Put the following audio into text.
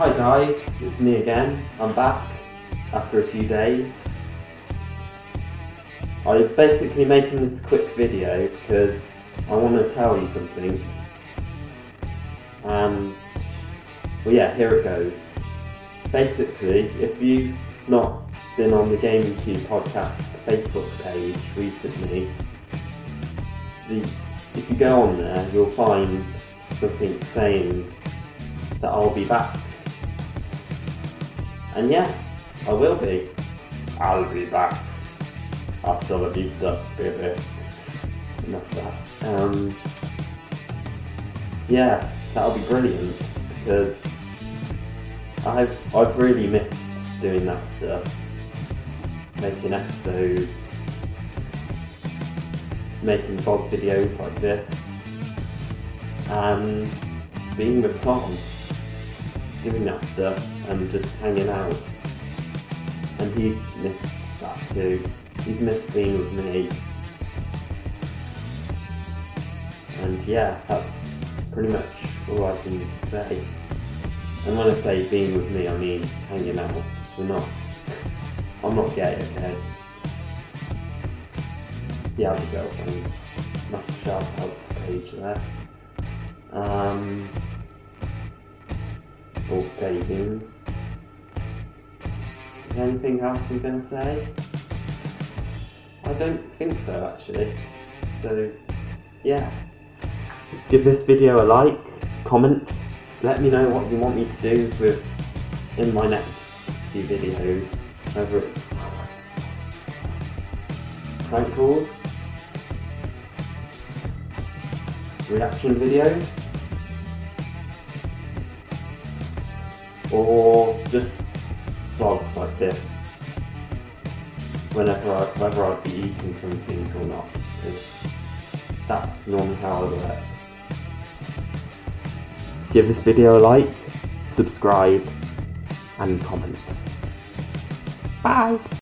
Hi guys, it's me again. I'm back after a few days. I'm basically making this quick video because I want to tell you something. Um, well yeah, here it goes. Basically, if you've not been on the Gaming Cube podcast Facebook page recently, the, if you go on there, you'll find something saying that I'll be back. And yeah, I will be. I'll be back. Hasta la vista, baby. Enough of that. Um, yeah, that'll be brilliant because I've I've really missed doing that stuff, making episodes, making vlog videos like this, and being with Tom, doing that stuff and just hanging out. And he's missed that too. He's missed being with me. And yeah, that's pretty much all I can say. And when I say being with me, I mean hanging out. We're not. I'm not gay, okay? Yeah, I'm a girlfriend. Massive shout out to Paige there. Um, Is there anything else I'm gonna say? I don't think so actually. So, yeah. Give this video a like, comment, let me know what you want me to do with in my next few videos. Whether it's prank calls, reaction videos, or just vlogs like this. Whenever I, I'd be eating something or not, that's normally how I work. Give this video a like, subscribe, and comment. Bye!